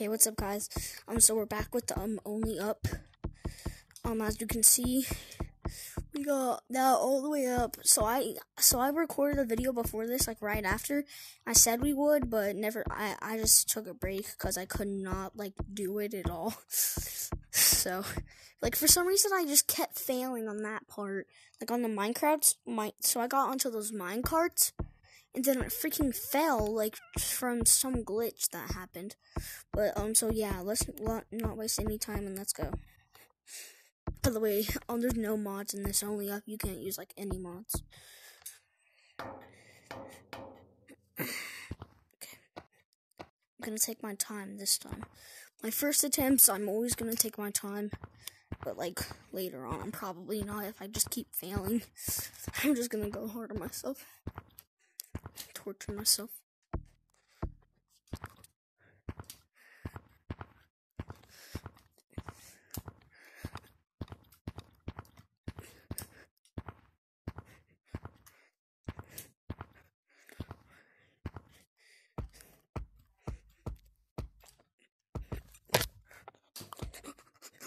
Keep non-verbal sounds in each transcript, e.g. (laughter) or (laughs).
Okay, what's up, guys? Um, so we're back with the um only up. Um, as you can see, we got that all the way up. So I so I recorded a video before this, like right after. I said we would, but never. I I just took a break because I could not like do it at all. (laughs) so, like for some reason, I just kept failing on that part, like on the Minecraft. My so I got onto those mine carts and then it freaking fell like from some glitch that happened. But um, so yeah, let's not waste any time and let's go. By the way, um, there's no mods in this only up. You can't use like any mods. okay, I'm gonna take my time this time. My first attempts, I'm always gonna take my time. But like later on, I'm probably not if I just keep failing. (laughs) I'm just gonna go hard on myself torture myself.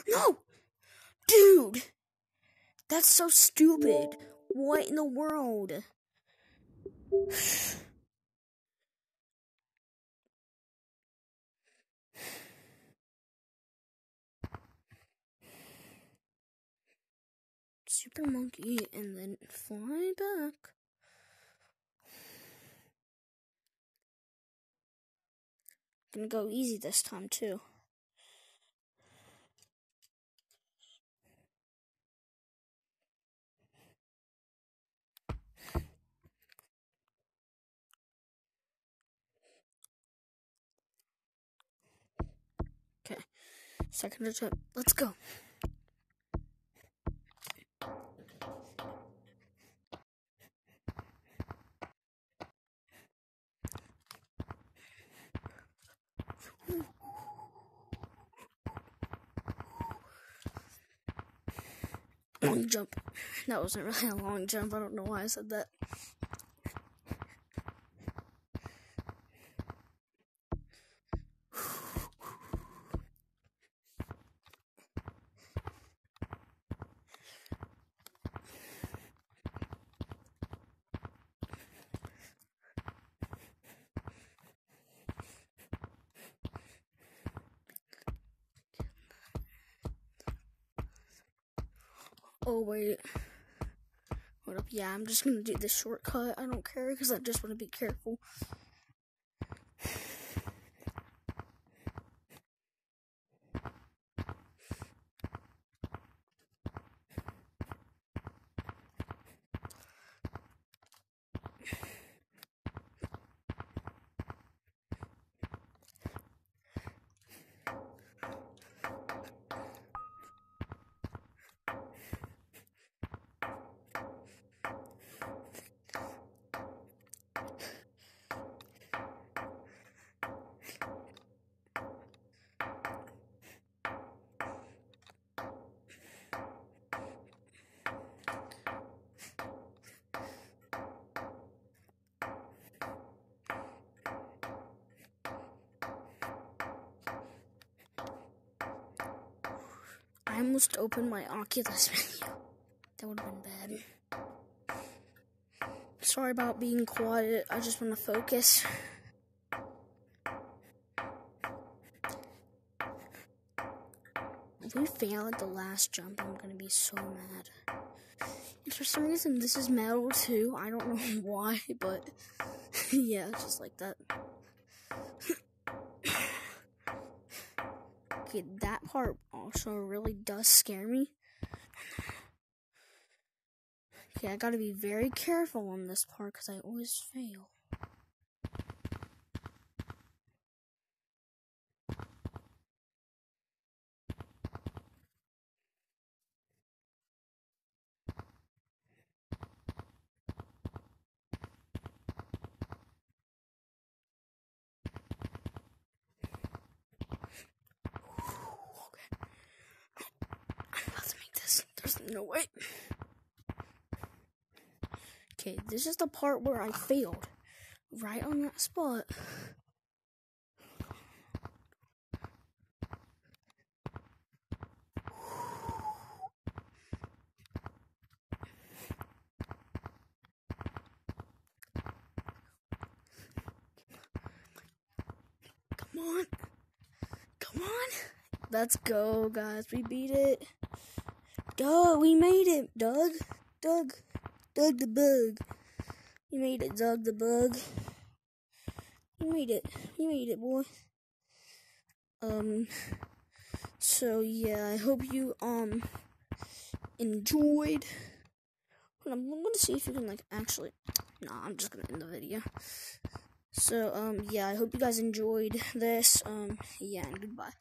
No! Dude! That's so stupid. What in the world? Super Monkey and then fly back. Gonna go easy this time too. Second attempt. Let's go. long jump. That wasn't really a long jump. I don't know why I said that. Oh, wait. What up? Yeah, I'm just gonna do this shortcut. I don't care because I just want to be careful. Almost opened my Oculus menu. That would have been bad. Sorry about being quiet. I just want to focus. If we fail at the last jump, I'm gonna be so mad. And for some reason, this is metal too. I don't (laughs) know why, but (laughs) yeah, just like that. (laughs) okay, that part also really does scare me. Okay, I gotta be very careful on this part because I always fail. No, wait. Okay, this is the part where I failed. Right on that spot. Come on. Come on. Let's go, guys. We beat it. Doug, we made it. Doug. Doug. Doug the bug. We made it, Doug the bug. You made it. You made it, boy. Um. So yeah, I hope you um enjoyed. I'm gonna see if you can like actually. Nah, I'm just gonna end the video. So um yeah, I hope you guys enjoyed this. Um yeah, and goodbye.